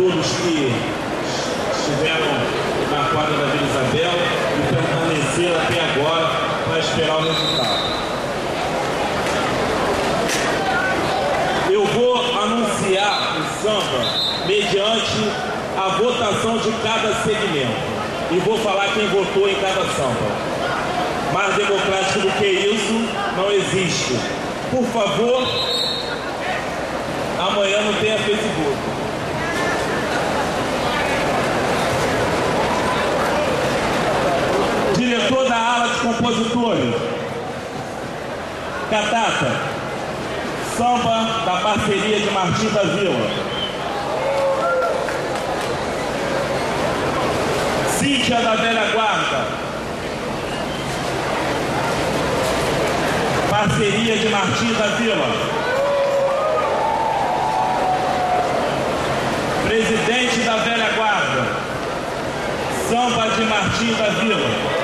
todos que estiveram na quadra da Vila Isabel e permaneceram até agora para esperar o resultado. Eu vou anunciar o samba mediante a votação de cada segmento e vou falar quem votou em cada samba. Mais democrático do que isso não existe. Por favor, amanhã não tenha Facebook. Diretor da ala de compositores. Catata. Samba da parceria de Martins da Vila. Cíntia da Velha Guarda. Parceria de Martins da Vila. Presidente da Velha Guarda. Samba de Martins da Vila.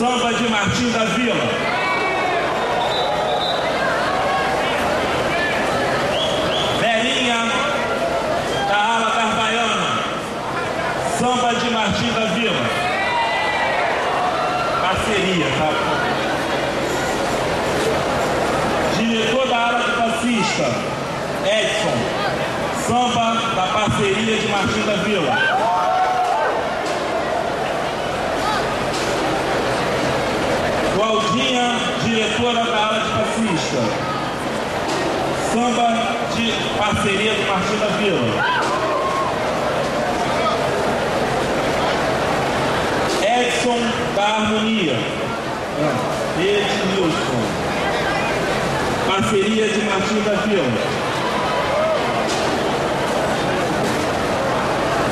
Samba de Martins da Vila. Samba de Martins da Vila. Parceria, tá? Diretor da área de fascista, Edson. Samba da parceria de Martins da Vila. Diretora da área de fascista. Samba de parceria de Martins da Vila. Edson da Harmonia. Edmilson. Parceria de Martins da Vila.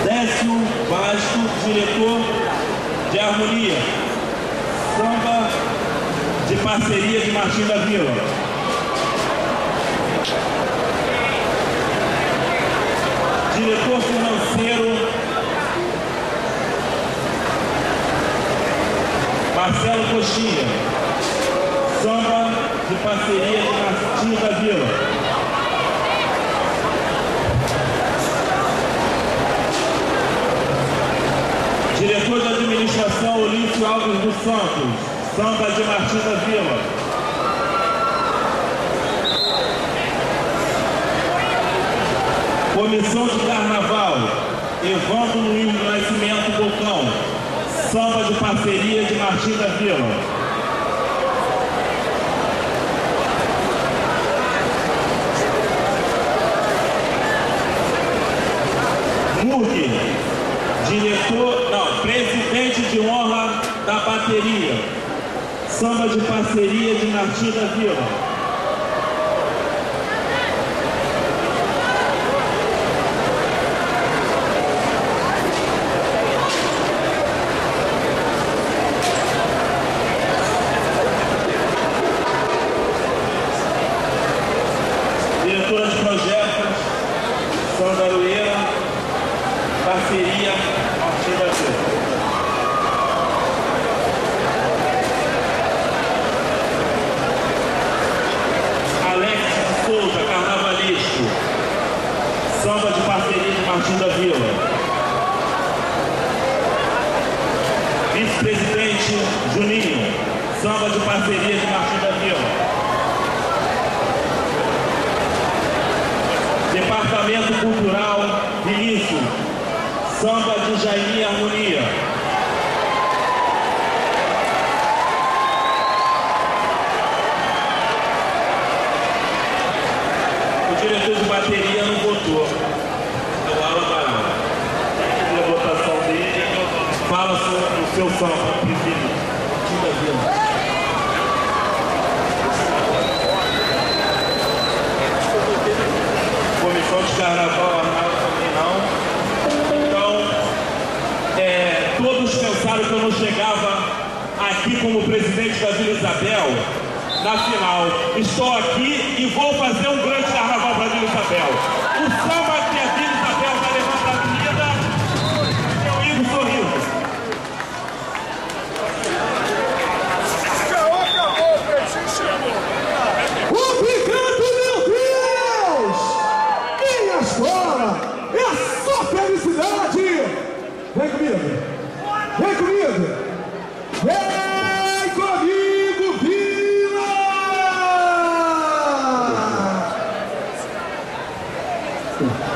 Décio Vasco, diretor de Harmonia. Samba parceria de Martins da Vila. Diretor financeiro Marcelo Coxinha. Samba de parceria de Martins da Vila. Diretor de Administração Olímpio Alves dos Santos. Samba de Martins da Vila. Comissão de Carnaval, Evandro Luiz do Nascimento Bocão. Samba de parceria de Martim da Vila. Murg, diretor, não, presidente de honra da bateria. Samba de parceria de Martim da Vila. Bateria de Martim da Vila. Departamento Cultural Vinícius, Samba de Jairinha Harmonia. O diretor de bateria não votou. É o Alan Barão. A votação dele fala sobre o seu samba, presidente. Martim da Vila. Na final. Estou aqui e vou fazer um grande carnaval para Vila Isabel. O samba Yeah.